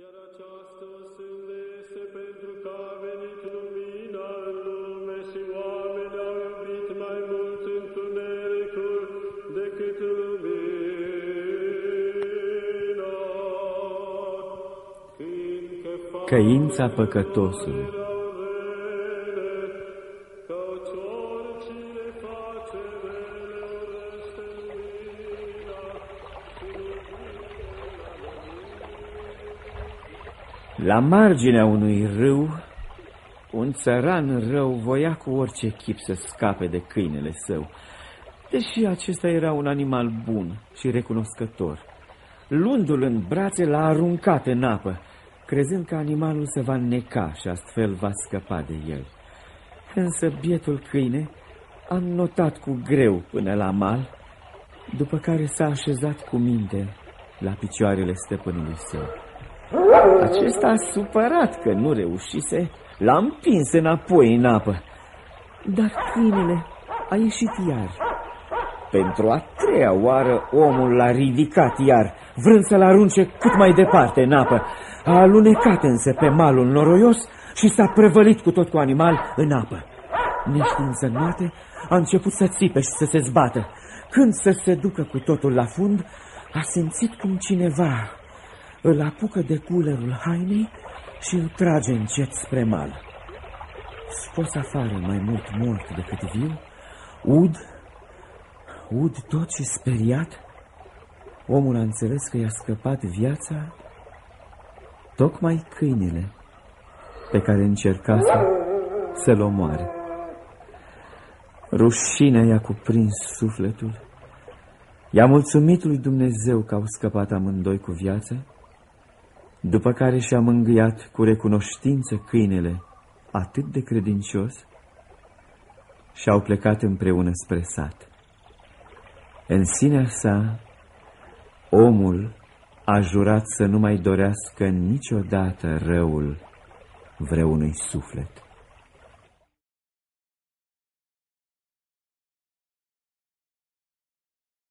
Iar această sânde este pentru că a venit lumina în lume și oamenii au iubit mai mult întunericul decât lumina. Fiindcă Căința păcătosului La marginea unui râu, un țăran rău voia cu orice chip să scape de câinele său, deși acesta era un animal bun și recunoscător. Luându-l în brațe, l-a aruncat în apă, crezând că animalul se va neca și astfel va scăpa de el. Însă bietul câine a notat cu greu până la mal, după care s-a așezat cu minte la picioarele stăpânului său. Acesta a supărat că nu reușise, l-a împins înapoi în apă. Dar câinele a ieșit iar. Pentru a treia oară, omul l-a ridicat iar, vrând să-l arunce cât mai departe în apă. A alunecat însă pe malul noroios și s-a prăvălit cu tot cu animal în apă. Neștiind să noate, a început să țipe și să se zbată. Când să se ducă cu totul la fund, a simțit cum cineva îl apucă de culerul hainei și îl trage încet spre mal. Scos afară mai mult mort decât viu, ud, ud tot și speriat, omul a înțeles că i-a scăpat viața tocmai câinele pe care încercase să-l omoare. Rușinea i-a cuprins sufletul. I-a mulțumit lui Dumnezeu că au scăpat amândoi cu viață după care și-a mângâiat cu recunoștință câinele atât de credincios și au plecat împreună spre sat. În sinea sa, omul a jurat să nu mai dorească niciodată răul vreunui suflet.